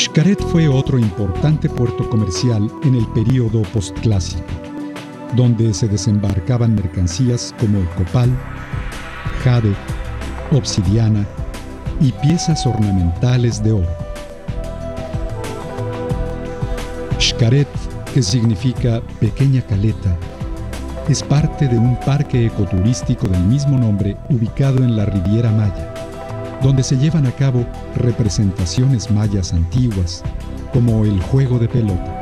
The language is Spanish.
Xcaret fue otro importante puerto comercial en el período postclásico, donde se desembarcaban mercancías como copal, jade, obsidiana y piezas ornamentales de oro. Xcaret, que significa pequeña caleta, es parte de un parque ecoturístico del mismo nombre ubicado en la Riviera Maya, donde se llevan a cabo representaciones mayas antiguas, como el juego de pelota.